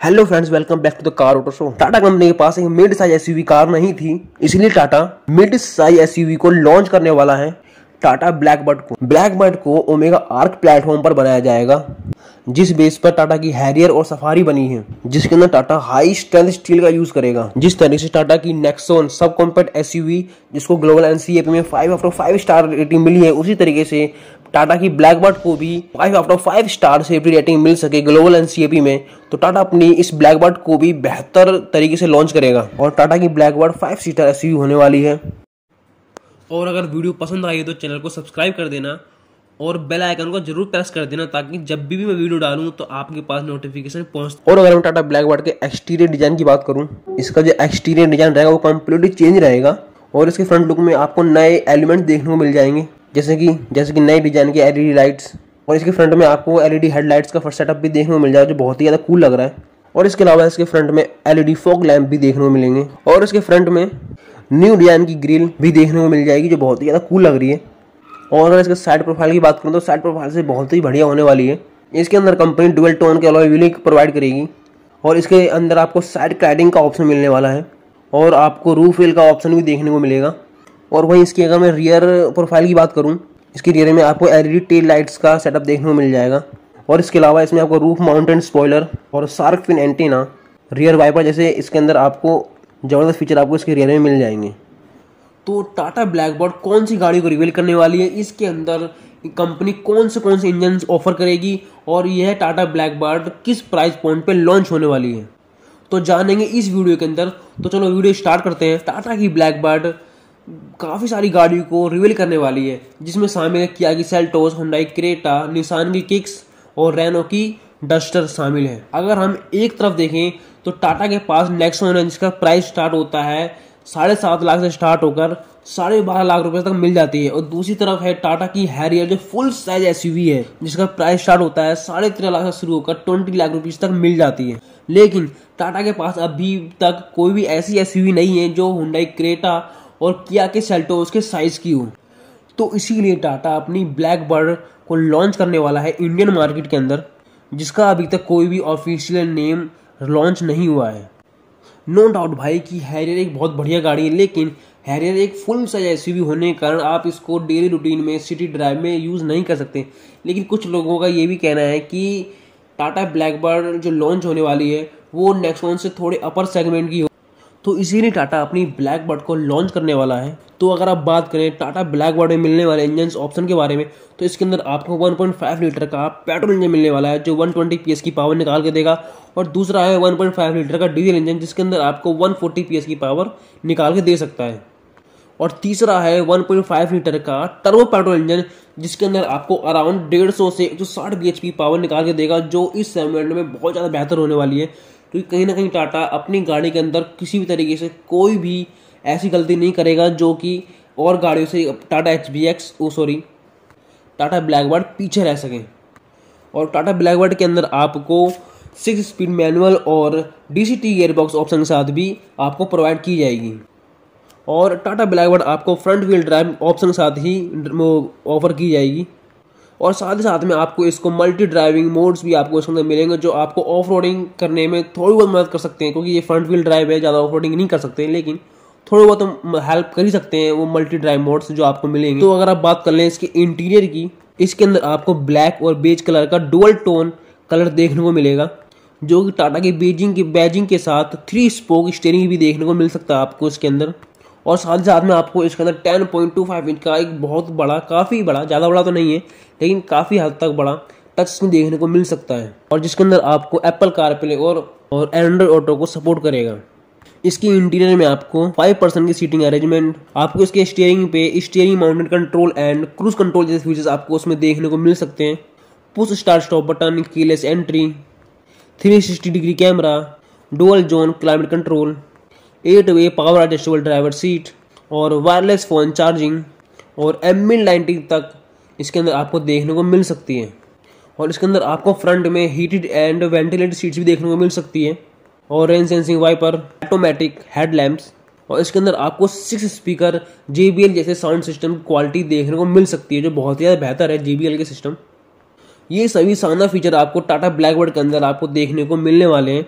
Hello friends welcome back to the car auto show Tata company के पास एक mid size SUV car नहीं थी, इसलिए टाटा मिड साइज़ एसयूवी को लॉन्च करने वाला है टाटा ब्लैक बर्ड को। ब्लैक बर्ड को ओमेगा आर्क प्लेटफॉर्म पर बनाया जाएगा, जिस बेस पर टाटा की हैरियर और सफारी बनी है, जिसके अंदर टाटा हाई स्ट्रेंथ स्टील का यूज़ करेगा। जिस तरीके से टाटा की नेक्सोन सब कॉम्पैक्ट एसयूवी जिसको ग्लोबल एनसीएपी में five after five star rating मिली है, उसी तरीके से टाटा की ब्लैकबर्ड को भी five out of five star safety rating मिल सके ग्लोबल एनसीएपी में तो टाटा अपनी इस ब्लैकबर्ड को भी बेहतर तरीके से लॉन्च करेगा। और टाटा की ब्लैकबर्ड फाइव सीटर एस होने वाली है। और अगर वीडियो पसंद आई तो चैनल को सब्सक्राइब कर देना और बेल आइकन को ज़रूर प्रेस कर देना ताकि जब भी, मैं वीडियो डालूं तो आपके पास नोटिफिकेशन पहुँच और अगर मैं टाटा ब्लैक ब्लैकबर्ड के एक्सटीरियर डिज़ाइन की बात करूँ इसका जो एक्सटीरियर डिज़ाइन रहेगा वो कम्प्लीटली चेंज रहेगा और इसके फ्रंट लुक में आपको नए एलिमेंट देखने को मिल जाएँगे। जैसे कि जैसे कि नई डिज़ाइन की एलईडी लाइट्स और इसके फ्रंट में आपको एलईडी हेडलाइट्स का फ़र्स्ट सेटअप भी देखने को मिल जाएगा, जो बहुत ही ज़्यादा कूल लग रहा है। और इसके अलावा इसके फ्रंट में एलईडी फॉग लैंप भी देखने को मिलेंगे। और इसके फ्रंट में न्यू डिज़ाइन की ग्रिल भी देखने को मिल जाएगी, जो बहुत ही ज़्यादा कूल लग रही है। और अगर इसके साइड प्रोफ़ाइल की बात करूँ तो साइड प्रोफ़ाइल से बहुत ही बढ़िया होने वाली है। इसके अंदर कंपनी डुअल टोन के अलॉय व्हीलिंग प्रोवाइड करेगी। और इसके अंदर आपको साइड क्लाइडिंग का ऑप्शन मिलने वाला है। और आपको रूफ वेल का ऑप्शन भी देखने को मिलेगा। और वहीं इसकी अगर मैं रियर प्रोफ़ाइल की बात करूँ, इसकी रियर में आपको एल एलईडी टेल लाइट्स का सेटअप देखने को मिल जाएगा। और इसके अलावा इसमें आपको रूफ माउंटेन स्पॉयलर और shark fin antenna rear wiper जैसे इसके अंदर आपको ज़बरदस्त फीचर आपको इसके रियर में मिल जाएँगे। तो टाटा ब्लैकबर्ड कौन सी गाड़ी को रिवील करने वाली है? इसके अंदर कंपनी कौन से कौन से इंजन ऑफ़र करेगी? और यह टाटा ब्लैकबर्ड किस प्राइस पॉइंट पे लॉन्च होने वाली है? तो जानेंगे इस वीडियो के अंदर। तो चलो वीडियो स्टार्ट करते हैं। टाटा की ब्लैकबर्ड काफ़ी सारी गाड़ियों को रिवील करने वाली है, जिसमें शामिल है किया की सेल्टोस हुंडई क्रेटा निशान की किक्स और रेनो की डस्टर शामिल है। अगर हम एक तरफ़ देखें तो टाटा के पास नेक्सोन है, जिसका प्राइस स्टार्ट होता है साढ़े सात लाख से स्टार्ट होकर साढ़े बारह लाख रुपए तक मिल जाती है। और दूसरी तरफ़ है टाटा की हैरियर जो फुल साइज़ एसयूवी है, जिसका प्राइस स्टार्ट होता है साढ़े तेरह लाख से शुरू होकर ट्वेंटी लाख रुपीज़ तक मिल जाती है। लेकिन टाटा के पास अभी तक कोई भी ऐसी एसयूवी नहीं है, जो हुंडई क्रेटा और किया के सेल्टोस के साइज़ की हो। तो इसीलिए टाटा अपनी ब्लैक बर्ड को लॉन्च करने वाला है इंडियन मार्केट के अंदर, जिसका अभी तक कोई भी ऑफिशियल नेम लॉन्च नहीं हुआ है। नो no डाउट भाई कि हैरियर एक बहुत बढ़िया गाड़ी है, लेकिन हैरियर एक फुल साइज़ एस होने के कारण आप इसको डेली रूटीन में सिटी ड्राइव में यूज़ नहीं कर सकते। लेकिन कुछ लोगों का ये भी कहना है कि टाटा ब्लैकबर्ड जो लॉन्च होने वाली है, वो नेक्सॉन से थोड़े अपर सेगमेंट की तो इसीलिए टाटा अपनी ब्लैक बर्ड को लॉन्च करने वाला है। तो अगर आप बात करें टाटा ब्लैक बर्ड में मिलने वाले इंजन ऑप्शन के बारे में तो इसके अंदर आपको 1.5 लीटर का पेट्रोल इंजन मिलने वाला है, जो 120 पीएस की पावर निकाल के देगा। और दूसरा है 1.5 लीटर का डीजल इंजन जिसके अंदर आपको 140 पीएस की पावर निकाल के दे सकता है। और तीसरा है 1.5 लीटर का टर्बो पेट्रोल इंजन जिसके अंदर आपको अराउंड डेढ़ सौ से एक सौ साठ बी पावर निकाल के देगा, जो इस सेगमेंट में बहुत ज़्यादा बेहतर होने वाली है। क्योंकि कहीं ना कहीं टाटा अपनी गाड़ी के अंदर किसी भी तरीके से कोई भी ऐसी गलती नहीं करेगा जो कि और गाड़ियों से Tata H B X oh sorry Tata Blackbird पीछे रह सकें। और टाटा ब्लैकबर्ड के अंदर आपको सिक्स स्पीड मैनुअल और D C T gearbox option के साथ भी आपको प्रोवाइड की जाएगी। और टाटा ब्लैकबर्ड आपको फ्रंट व्हील ड्राइव ऑप्शन के साथ ही ऑफ़र की जाएगी। और साथ ही साथ में आपको इसको मल्टी ड्राइविंग मोड्स भी आपको इसके अंदर मिलेंगे जो आपको ऑफ़ करने में थोड़ी बहुत मदद कर सकते हैं, क्योंकि ये फ्रंट व्हील ड्राइव है, ज़्यादा ऑफ़ नहीं कर सकते, लेकिन थोड़े बहुत हेल्प कर ही सकते हैं वो मल्टी ड्राइव मोड्स जो आपको मिलेंगे। तो अगर आप बात कर लें इसके इंटीरियर की, इसके अंदर आपको ब्लैक और बेज कलर का डुअल टोन कलर देखने को मिलेगा, जो कि टाटा की बेजिंग की बैजिंग के साथ थ्री स्पोक स्टेयरिंग भी देखने को मिल सकता है आपको इसके अंदर। और साथ ही साथ में आपको इसके अंदर ten point two five inch का एक बहुत बड़ा, काफ़ी बड़ा, ज़्यादा बड़ा तो नहीं है, लेकिन काफ़ी हद तक बड़ा टच स्क्रीन देखने को मिल सकता है। और जिसके अंदर आपको एप्पल कार प्ले और और एंड्रॉइड ऑटो को सपोर्ट करेगा। इसकी इंटीरियर में आपको फाइव परसेंट की सीटिंग अरेंजमेंट आपको इसके स्टीयरिंग पे steering mounted control and cruise control जैसे फीचर्स आपको उसमें देखने को मिल सकते हैं। Push start stop button keyless entry 360 degree camera dual zone climate control eight way power adjustable driver seat और वायरलेस फ़ोन चार्जिंग और एम एल नाइनटीन तक इसके अंदर आपको देखने को मिल सकती है। और इसके अंदर आपको फ्रंट में हीटेड एंड वेंटिलेटेड सीट्स भी देखने को मिल सकती है। और rain sensing wiper automatic headlamps और इसके अंदर आपको सिक्स स्पीकर JBL जैसे साउंड सिस्टम क्वालिटी देखने को मिल सकती है, जो बहुत ही ज़्यादा बेहतर है JBL के सिस्टम ये सभी शानदार फीचर आपको टाटा ब्लैकबर्ड के अंदर आपको देखने को मिलने वाले हैं।